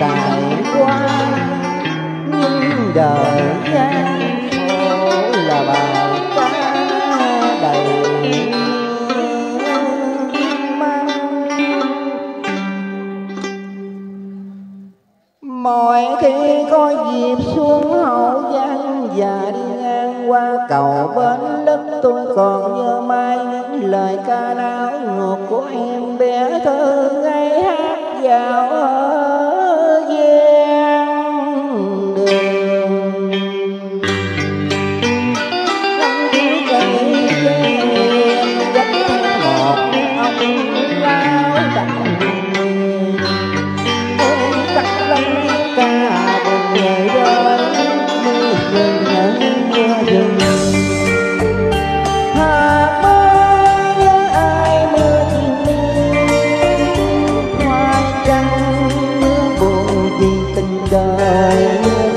tài qua, nhưng đời gian khổ là bà ta đầy mang mọi khi có dịp xuống hậu giang, và đi ngang qua cầu bến lức, tôi còn nhớ mai những lời ca náo ngột của em bé thơ ngây hát vào Hallelujah.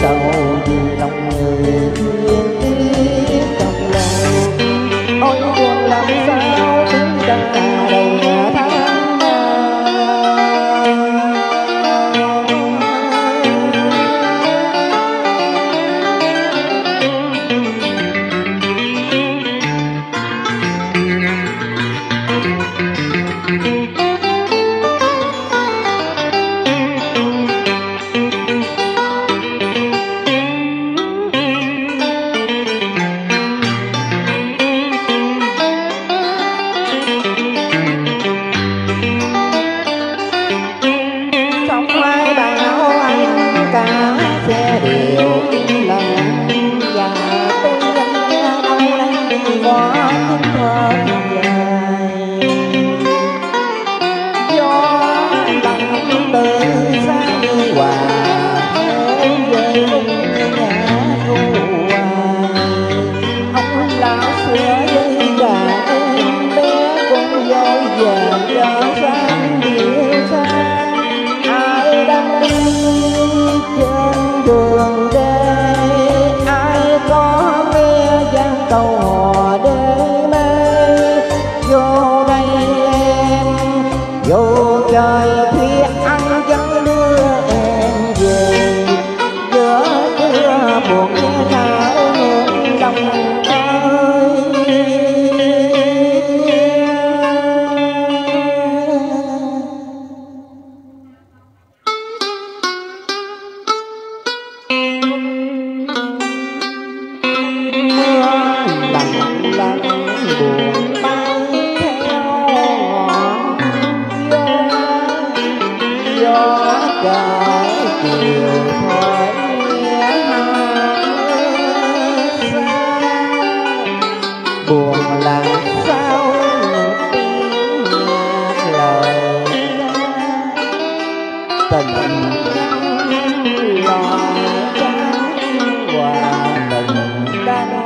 buồn là sao tiếng lời. Tình lo hòa tình đang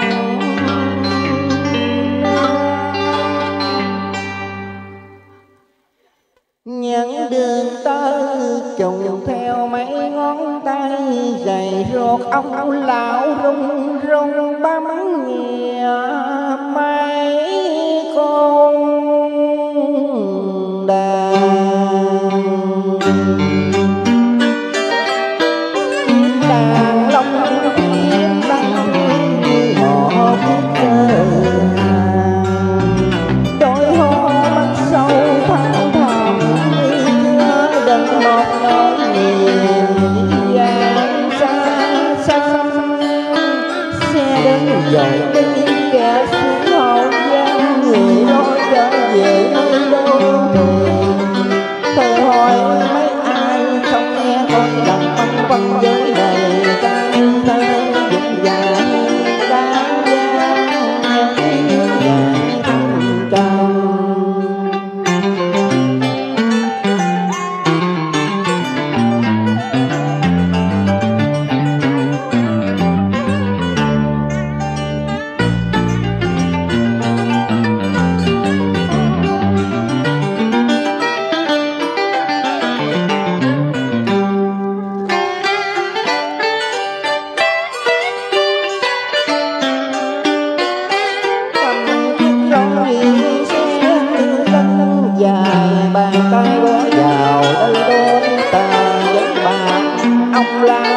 những đường tơ trùng theo mấy ngón tay dày ruột ông lão rung rung bám bàn tay gõ vào đây đôi ta vẫn bàn. Ông la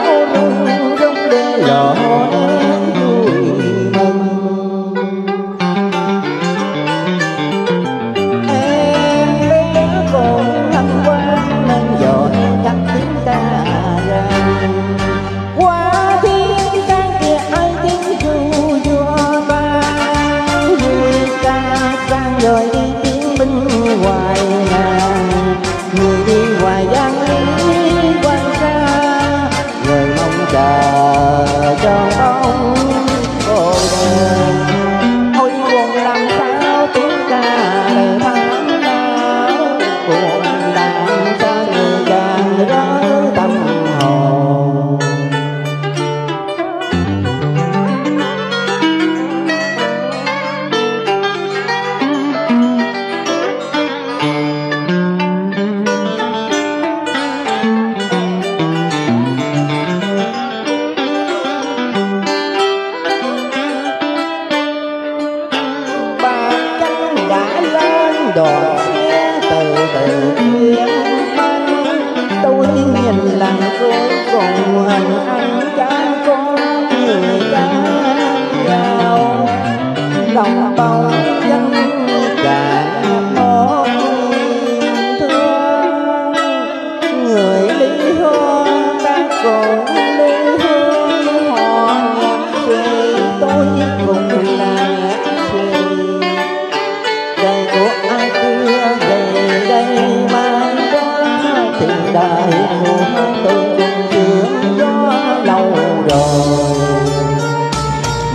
đời cũng từng chuyện gió lâu rồi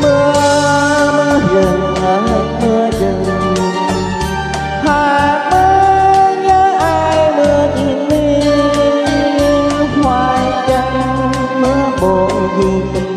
mưa mưa dừng mưa dừng hạt mưa nhớ ai mưa thiên đi hoài chân mưa buồn gì tình